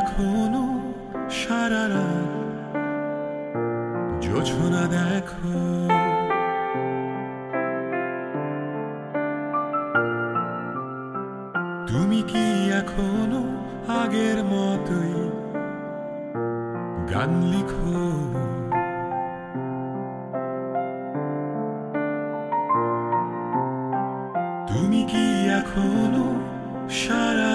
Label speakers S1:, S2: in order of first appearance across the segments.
S1: এখনও সারা রাত যোছনা দেখো। তুমি কি এখনও আগের মতোই গান লিখো? তুমি কি এখনও সারা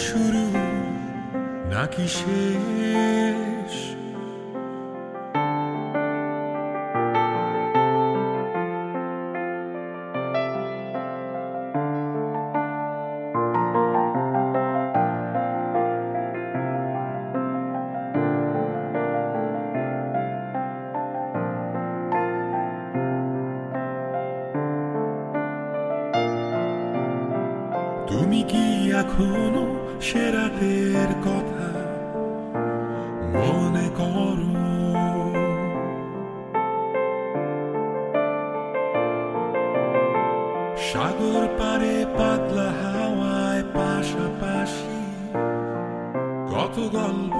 S1: শুরু নাকি শেষ? তুমি কি এখনও সে রাতের কথা মনে করো। সাগর পারে পাতলা হাওয়ায় পাশাপাশি কত গল্প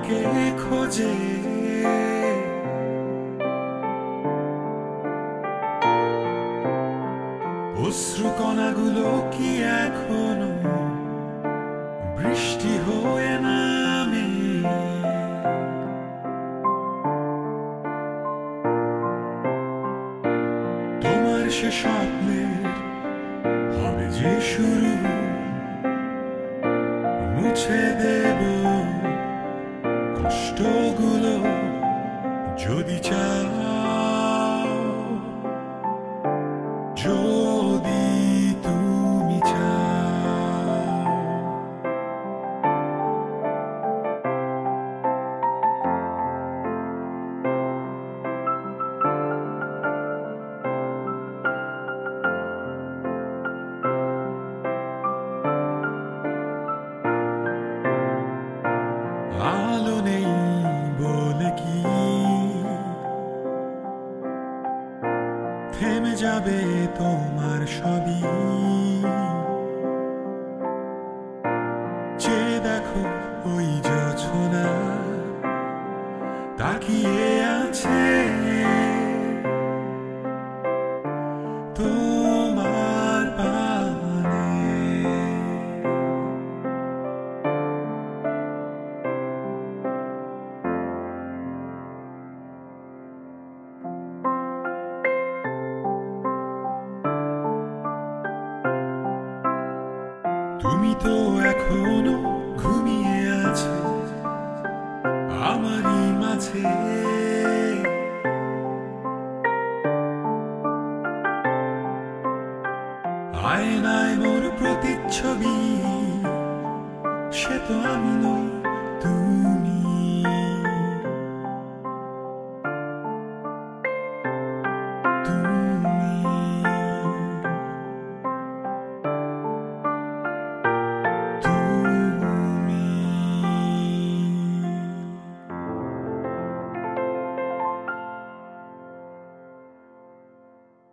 S1: তোমাকে খোঁজে। অশ্রু কণাগুলো কি এখনও বৃষ্টি হয়ে নামে? তোমার সে স্বপ্নের হবে যে শুরু, মুছে দেব Что гуло, чудича. যাবে তোমার সবই। চেয়ে দেখো ওই যা তাকিয়ে তো এখনও ঘুমিয়ে আছো। আমারই মাঝে। আয়নায় মোর প্রতিচ্ছবি সে তো আমি